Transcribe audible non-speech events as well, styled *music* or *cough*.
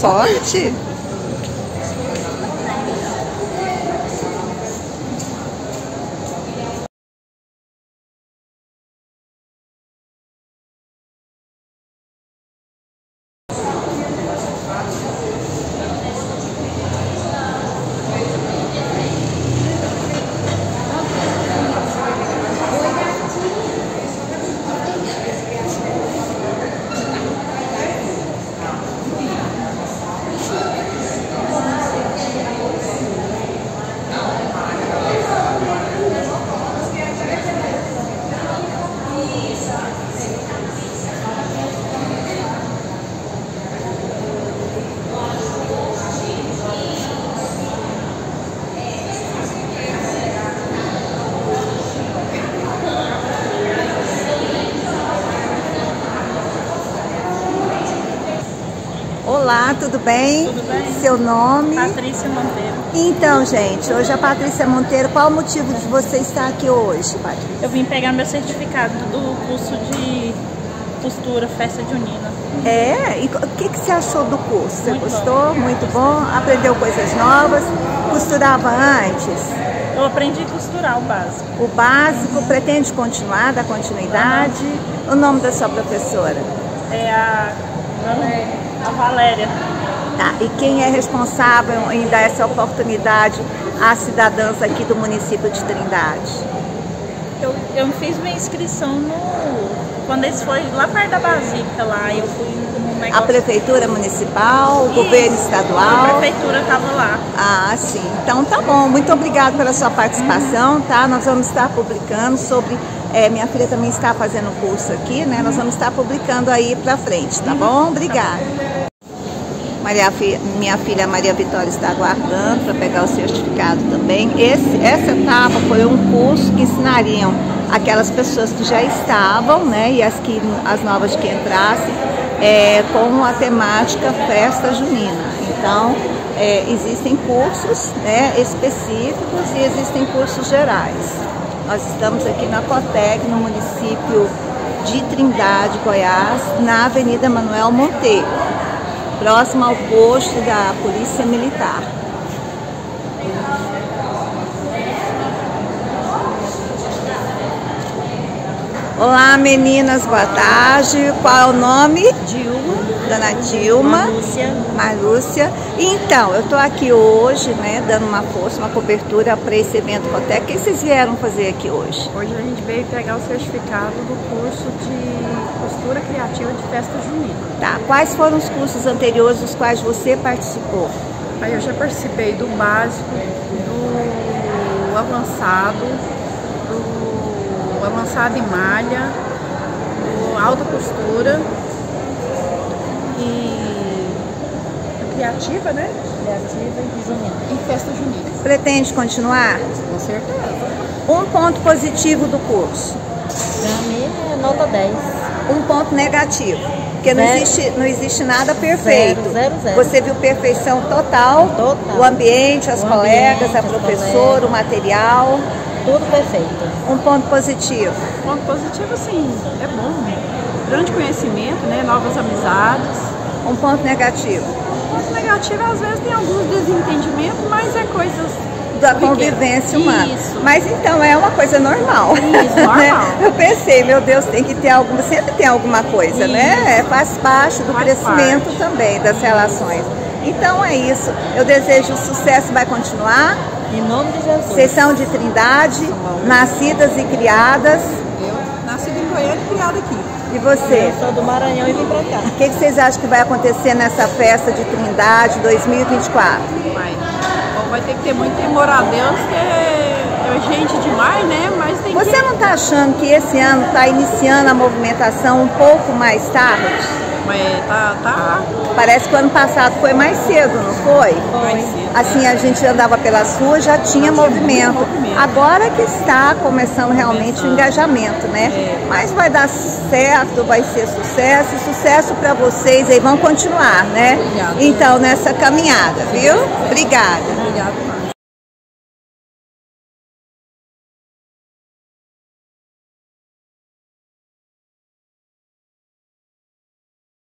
Pode. Sim. Olá, tudo bem? Tudo bem. Seu nome? Patrícia Monteiro. Então, gente, hoje a Patrícia Monteiro, qual o motivo de você estar aqui hoje, Patrícia? Eu vim pegar meu certificado do curso de costura Festa Junina. É? E o que, que você achou do curso? Você Muito gostou? Muito bom? Aprendeu coisas novas? Costurava antes? Eu aprendi a costurar o básico. O básico pretende continuar, dar continuidade? O nome da sua professora? É a, a Valéria. Tá. E quem é responsável em dar essa oportunidade às cidadãs aqui do município de Trindade? Eu, eu fiz minha inscrição no. Quando eles foram lá perto da Basílica lá, eu fui num A prefeitura municipal, o governo estadual? A prefeitura estava lá. Ah, sim. Então tá bom. Muito obrigada pela sua participação, tá? Nós vamos estar publicando sobre. É, minha filha também está fazendo curso aqui, né? Nós vamos estar publicando aí pra frente, tá bom? Obrigada. Maria, minha filha Maria Vitória está aguardando para pegar o certificado também. Esse, essa etapa foi um curso que ensinariam aquelas pessoas que já estavam, né, e as, que, as novas que entrassem, é, com a temática festa junina. Então, é, existem cursos né, específicos e existem cursos gerais. Nós estamos aqui na Cotec, no município de Trindade, Goiás, na Avenida Manuel Monteiro próximo ao posto da Polícia Militar. Olá meninas, boa tarde. Qual é o nome? Dilma, Dona Dilma. Lúcia. Marlúcia. Então, eu estou aqui hoje, né, dando uma força, uma cobertura para esse evento Cotec. O que vocês vieram fazer aqui hoje? Hoje a gente veio pegar o certificado do curso de costura criativa de festa junina. Tá. Quais foram os cursos anteriores dos quais você participou? Aí eu já participei do básico, do avançado, do avançado em malha, do alta costura criativa, né? Criativa e junina. E festa junina. Pretende continuar? Com certeza. Um ponto positivo do curso. Pra mim é nota 10. um ponto negativo. Porque não existe, não existe nada perfeito. Zero, zero, zero. Você viu perfeição total, Total. o ambiente, as O colegas, ambiente, a professora, colegas. o material. Tudo perfeito. Um ponto positivo. Ponto positivo, sim, é bom. Grande conhecimento, né? Novas amizades. Um ponto negativo. Ponto negativo, às vezes tem alguns desentendimentos, mas é coisas Da convivência humana. Isso. Mas então é uma coisa normal. Isso, normal. *laughs* né? Eu pensei, meu Deus, tem que ter alguma, sempre tem alguma coisa, né? É, Faz parte do Faz crescimento parte. também das relações. Então é isso. Eu desejo sucesso, vai continuar. Em nome de Jesus. Vocês são de Trindade, nascidas e criadas. Eu nasci em Goiânia e criada aqui. E você? Eu sou do Maranhão e vim pra cá. O que, que vocês acham que vai acontecer nessa festa de Trindade 2024? Vai. Bom, vai ter que ter muito temor a Deus, que é, é gente demais, né? Mas tem Você que. não está achando que esse ano está iniciando a movimentação um pouco mais tarde? Mas tá, tá Parece que o ano passado foi mais cedo, não foi? cedo. Assim, a gente andava pelas ruas, já tinha movimento. Agora que está começando realmente o engajamento, né? Mas vai dar certo, vai ser sucesso, sucesso para vocês aí, vão continuar, né? Então, nessa caminhada, viu? Obrigada. Obrigada.